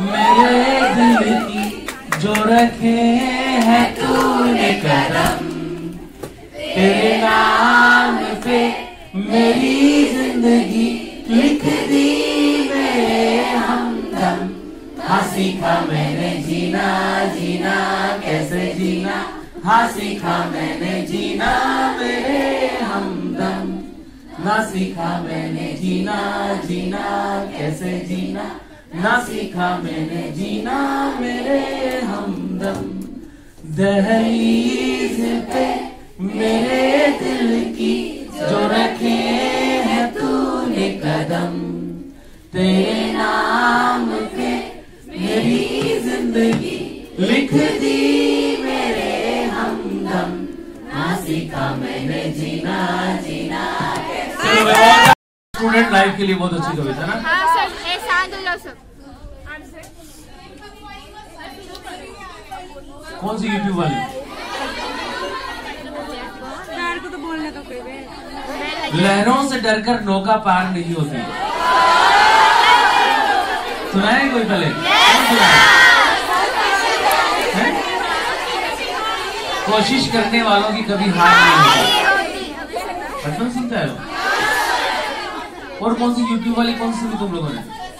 मेरे दिल की जो रखे हैं तूने कदम तेरे नाम पे मेरी ज़िंदगी लिख दी मेरे हमदम। हाँ सीखा मैंने जीना जीना कैसे जीना? हाँ सीखा मैंने जीना मेरे हमदम। ना सीखा मैंने जीना जीना कैसे जीना? ना सीखा मैंने जीना मेरे हमदम। दहलीज पे मेरे दिल की जो रखे हैं तूने कदम। तेरे नाम पे मेरी ज़िंदगी लिख दी मेरे हमदम। ना सीखा मैंने जीना जीना स्टूडेंट लाइफ के लिए बहुत अच्छी कविता ना? कौन सी यूट्यूब वाली? को तो बोलने तो लहरों से डरकर नौका पार नहीं होती। सुनाए कोई पहले? कोशिश करने वालों की कभी हार नहीं होती। बचपन सुनता है? और कौन सी यूट्यूब वाली कौन सी तुम लोगों ने?